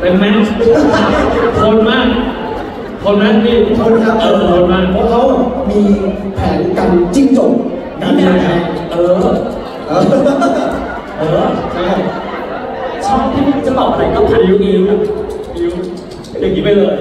เป็นไหมคนมาก คนนั้นพี่คนครับเออคนมากเพราะเขามีแผนกันจิ้งจกกันนแหละเออ เออเออใช่ชอบที่จะตอบอะไรก็ผ่านยูวอิวยูอย่างนี้ไปเลย